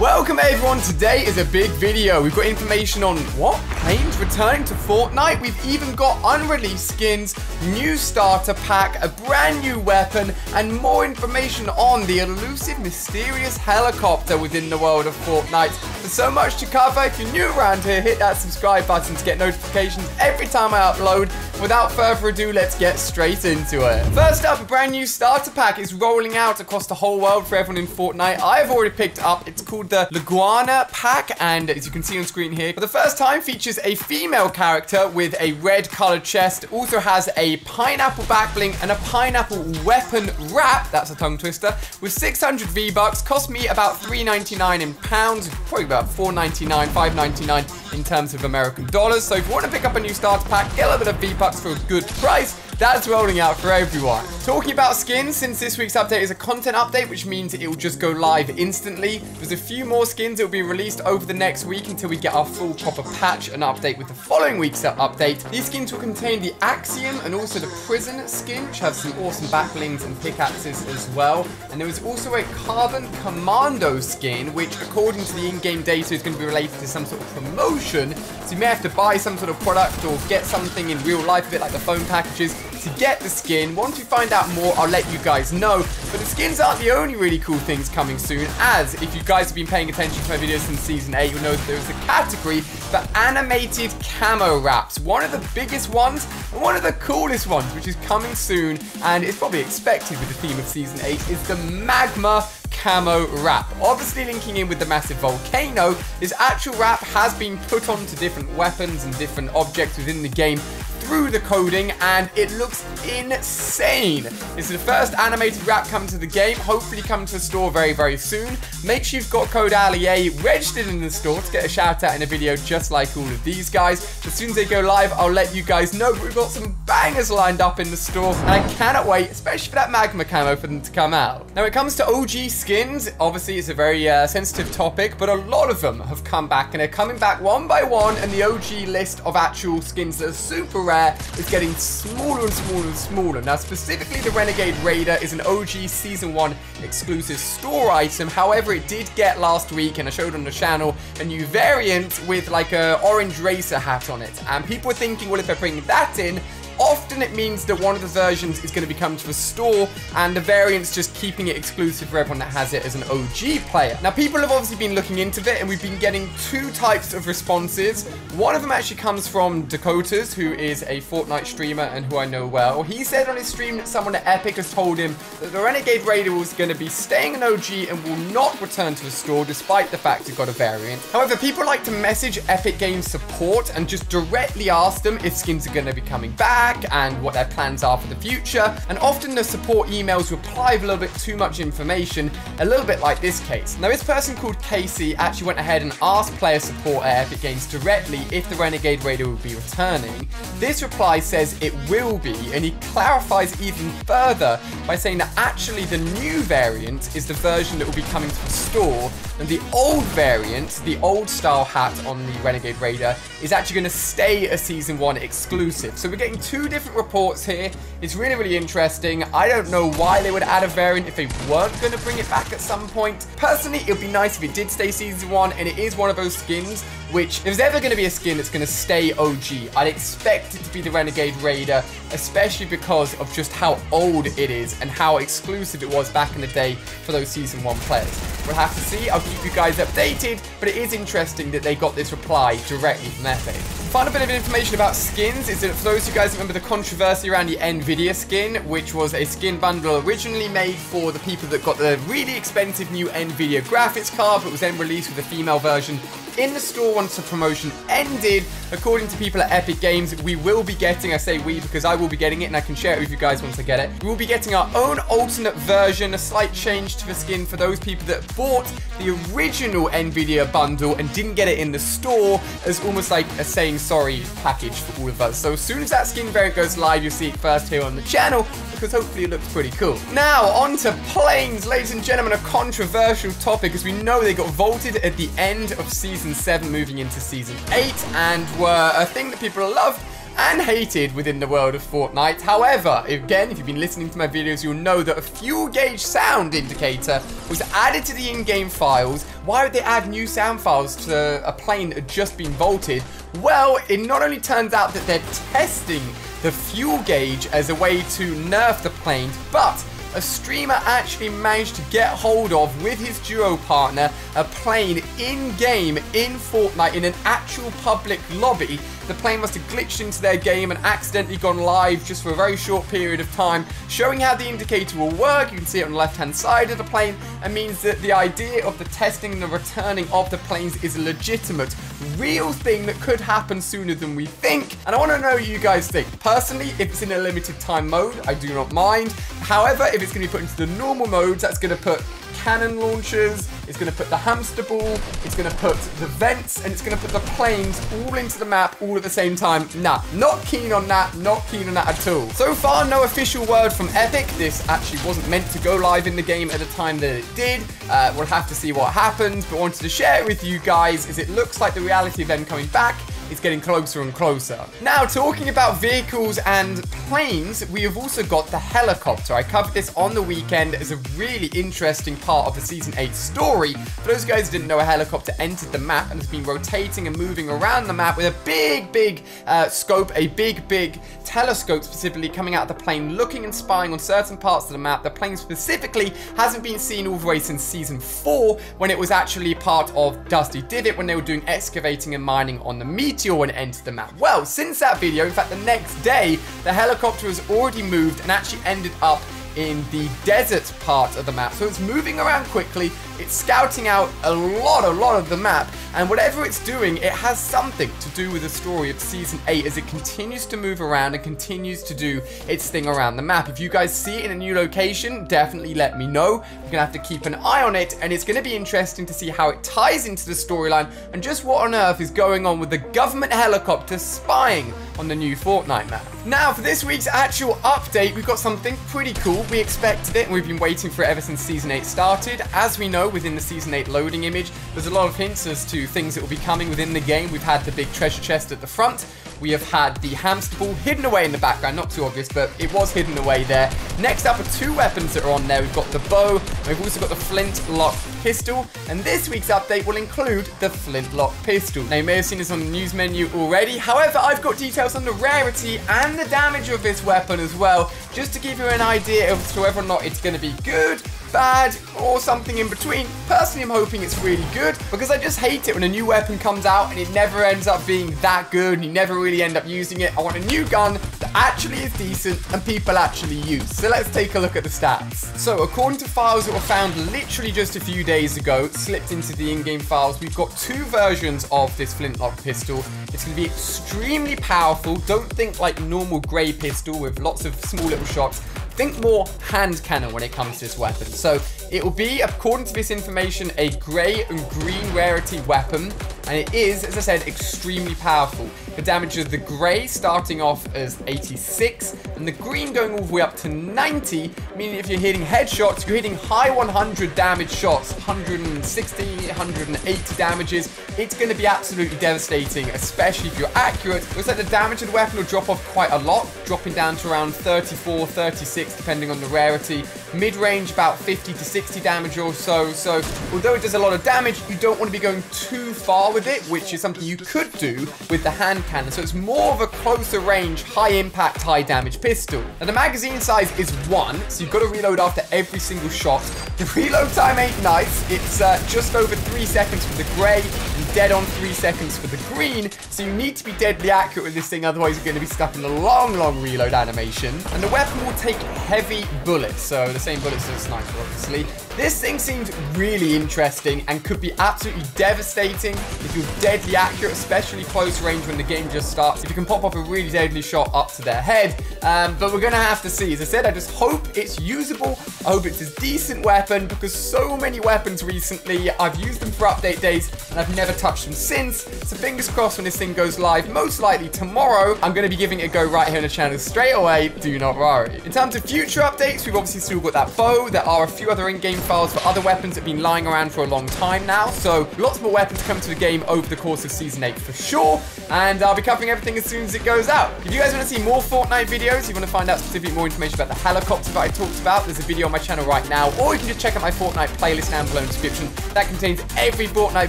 Welcome everyone, today is a big video. We've got information on what? Planes returning to Fortnite? We've even got unreleased skins, new starter pack, a brand new weapon, and more information on the elusive, mysterious helicopter within the world of Fortnite. There's so much to cover. If you're new around here, hit that subscribe button to get notifications every time I upload. Without further ado, let's get straight into it. First up, a brand new starter pack is rolling out across the whole world for everyone in Fortnite. I've already picked up. It's called the Laguna pack, and as you can see on screen here, for the first time features a female character with a red colored chest. Also has a pineapple back bling and a pineapple weapon wrap. That's a tongue twister. With 600 V-Bucks, cost me about 3.99 in pounds, probably about 4.99, 5.99 in terms of American dollars. So if you want to pick up a new starter pack, get a little bit of V-Bucks for a good price. That's rolling out for everyone. Talking about skins, since this week's update is a content update, which means it will just go live instantly. There's a few more skins that will be released over the next week until we get our full proper patch and update with the following week's update. These skins will contain the Axiom and also the Prison skin, which has some awesome back blings and pickaxes as well. And there was also a Carbon Commando skin, which according to the in-game data is going to be related to some sort of promotion. So you may have to buy some sort of product or get something in real life, a bit like the phone packages to get the skin. Once we find out more, I'll let you guys know. But the skins aren't the only really cool things coming soon, as if you guys have been paying attention to my videos since Season 8, you'll know that there's a category for animated camo wraps. One of the biggest ones, and one of the coolest ones, which is coming soon, and it's probably expected with the theme of Season 8, is the Magma camo wrap. Obviously linking in with the massive volcano, this actual wrap has been put onto different weapons and different objects within the game through the coding and it looks insane. This is the first animated wrap coming to the game, hopefully coming to the store very, very soon. Make sure you've got code ALIA registered in the store to get a shout out in a video just like all of these guys. As soon as they go live, I'll let you guys know. But We've got some bangers lined up in the store and I cannot wait, especially for that magma camo for them to come out. Now, when it comes to OG skins, obviously it's a very uh, sensitive topic, but a lot of them have come back and they're coming back one by one and the OG list of actual skins that are super rare rare is getting smaller and smaller and smaller. Now, specifically, the Renegade Raider is an OG Season 1 exclusive store item. However, it did get last week, and I showed on the channel, a new variant with like a orange racer hat on it. And people were thinking, well, if they're bringing that in, Often it means that one of the versions is going to be coming to a store and the variant's just keeping it exclusive for everyone that has it as an OG player. Now people have obviously been looking into it and we've been getting two types of responses. One of them actually comes from Dakotaz who is a Fortnite streamer and who I know well. He said on his stream that someone at Epic has told him that the Renegade Raider was going to be staying an OG and will not return to the store despite the fact it got a variant. However, people like to message Epic Games support and just directly ask them if skins are going to be coming back back and what their plans are for the future. And often the support emails reply with a little bit too much information, a little bit like this case. Now, this person called Casey actually went ahead and asked player support at Epic Games directly if the Renegade Raider will be returning. This reply says it will be, and he clarifies even further by saying that actually the new variant is the version that will be coming to the store, and the old variant, the old style hat on the Renegade Raider, is actually going to stay a Season 1 exclusive. So we're getting two two different reports here. It's really, really interesting. I don't know why they would add a variant if they weren't going to bring it back at some point. Personally, it would be nice if it did stay Season 1, and it is one of those skins which, if there's ever going to be a skin that's going to stay OG, I'd expect it to be the Renegade Raider, especially because of just how old it is and how exclusive it was back in the day for those Season 1 players. We'll have to see. I'll keep you guys updated, but it is interesting that they got this reply directly from Epic. Final bit of information about skins is that for those of you guys remember the controversy around the NVIDIA skin, which was a skin bundle originally made for the people that got the really expensive new NVIDIA graphics card, but was then released with a female version in the store once the promotion ended. According to people at Epic Games, we will be getting, I say we because I will be getting it and I can share it with you guys once I get it. We will be getting our own alternate version, a slight change to the skin for those people that bought the original NVIDIA bundle and didn't get it in the store as almost like a saying sorry package for all of us. So as soon as that skin variant goes live, you'll see it first here on the channel because hopefully it looks pretty cool. Now, on to planes, ladies and gentlemen, a controversial topic as we know they got vaulted at the end of Season 7 moving into Season 8 and were a thing that people loved and hated within the world of Fortnite. However, again, if you've been listening to my videos, you'll know that a fuel gauge sound indicator was added to the in-game files. Why would they add new sound files to a plane that had just been vaulted? Well, it not only turns out that they're testing the fuel gauge as a way to nerf the planes, but a streamer actually managed to get hold of with his duo partner a plane in-game in Fortnite in an actual public lobby the plane must have glitched into their game and accidentally gone live just for a very short period of time, showing how the indicator will work. You can see it on the left-hand side of the plane, and means that the idea of the testing and the returning of the planes is a legitimate, real thing that could happen sooner than we think. And I want to know what you guys think. Personally, if it's in a limited time mode, I do not mind. However, if it's going to be put into the normal modes, that's going to put cannon launchers, it's going to put the hamster ball, it's going to put the vents, and it's going to put the planes all into the map all at the same time. Nah, not keen on that, not keen on that at all. So far, no official word from Epic. This actually wasn't meant to go live in the game at the time that it did. Uh, we'll have to see what happens, but wanted to share it with you guys as it looks like the reality of them coming back it's getting closer and closer. Now, talking about vehicles and planes, we have also got the helicopter. I covered this on the weekend as a really interesting part of the Season 8 story. For those guys who didn't know, a helicopter entered the map and has been rotating and moving around the map with a big, big uh, scope, a big, big telescope specifically coming out of the plane, looking and spying on certain parts of the map. The plane specifically hasn't been seen all the way since Season 4, when it was actually part of Dusty Divot, when they were doing excavating and mining on the meteor meteor when it enters the map. Well, since that video, in fact, the next day, the helicopter has already moved and actually ended up in the desert part of the map. So it's moving around quickly, it's scouting out a lot, a lot of the map, and whatever it's doing, it has something to do with the story of Season 8 as it continues to move around and continues to do its thing around the map. If you guys see it in a new location, definitely let me know. You're going to have to keep an eye on it, and it's going to be interesting to see how it ties into the storyline and just what on earth is going on with the government helicopter spying on the new Fortnite map. Now, for this week's actual update, we've got something pretty cool. We expected it, and we've been waiting for it ever since Season 8 started. As we know, within the Season 8 loading image, there's a lot of hints as to things that will be coming within the game. We've had the big treasure chest at the front. We have had the hamster ball hidden away in the background. Not too obvious, but it was hidden away there. Next up are two weapons that are on there. We've got the bow, we've also got the flintlock pistol. And this week's update will include the flintlock pistol. Now, you may have seen this on the news menu already. However, I've got details on the rarity and the damage of this weapon as well, just to give you an idea of whether or not it's going to be good, bad, or something in between. Personally, I'm hoping it's really good because I just hate it when a new weapon comes out and it never ends up being that good and you never really end up using it. I want a new gun that actually is decent and people actually use. So let's take a look at the stats. So according to files that were found literally just a few days ago, slipped into the in-game files, we've got two versions of this flintlock pistol. It's going to be extremely powerful. Don't think like normal grey pistol with lots of small little shots. Think more hand cannon when it comes to this weapon. So it will be, according to this information, a grey and green rarity weapon. And it is, as I said, extremely powerful. The damage of the grey starting off as 86 and the green going all the way up to 90, meaning if you're hitting headshots, you're hitting high 100 damage shots, 160, 180 damages. It's going to be absolutely devastating, especially if you're accurate. Looks like the damage of the weapon will drop off quite a lot, dropping down to around 34, 36, depending on the rarity. Mid-range, about 50 to 60 damage or so. So, although it does a lot of damage, you don't want to be going too far with it, which is something you could do with the hand cannon. So it's more of a closer range, high impact, high damage pistol. Now the magazine size is one, so you've got to reload after every single shot. The reload time ain't nice. It's uh, just over three seconds for the grey and dead on three seconds for the green. So you need to be deadly accurate with this thing, otherwise you're going to be stuck in a long, long reload animation. And the weapon will take heavy bullets, so the same bullets as a sniper, obviously. This thing seems really interesting and could be absolutely devastating if you're deadly accurate, especially close range when the game just starts. If you can pop off a really deadly shot up to their head. Um, but we're to have to see. As I said, I just hope it's usable. I hope it's a decent weapon because so many weapons recently, I've used them for update days and I've never touched them since. So fingers crossed when this thing goes live, most likely tomorrow, I'm to be giving it a go right here on the channel straight away. Do not worry. In terms of future updates, we've obviously still got that bow. There are a few other in-game profiles for other weapons that have been lying around for a long time now. So lots more weapons come to the game over the course of Season 8 for sure. And I'll be covering everything as soon as it goes out. If you guys want to see more Fortnite videos, you want to find out specifically more information about the helicopter that I talked about, there's a video on my channel right now. Or you can just check out my Fortnite playlist down below in the description. That contains every Fortnite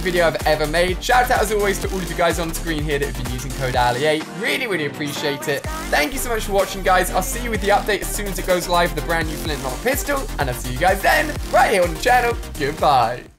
video I've ever made. Shout out as always to all of you guys on screen here that have been using code ALIA. Really, really appreciate it. Thank you so much for watching, guys. I'll see you with the update as soon as it goes live with the brand new flintlock pistol. And I'll see you guys then, right here on the channel. Goodbye.